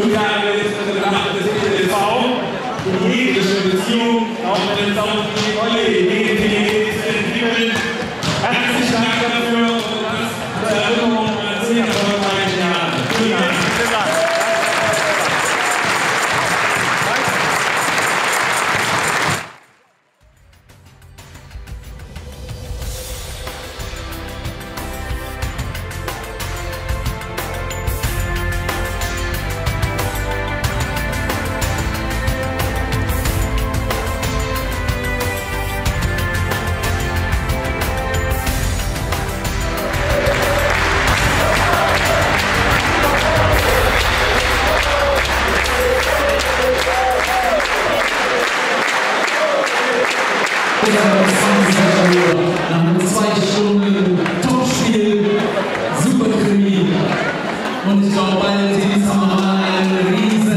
Julia ist also der Macht des EDV in jeglicher Beziehung, auch wenn es auch Nach einer zweiten Stunde Topspiel, Superkrimi. Und ich glaube, beide Teams haben mal einen riesen